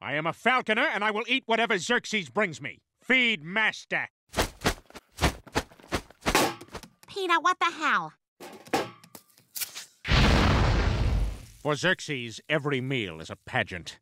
I am a falconer, and I will eat whatever Xerxes brings me. Feed master. Peter, what the hell? For Xerxes, every meal is a pageant.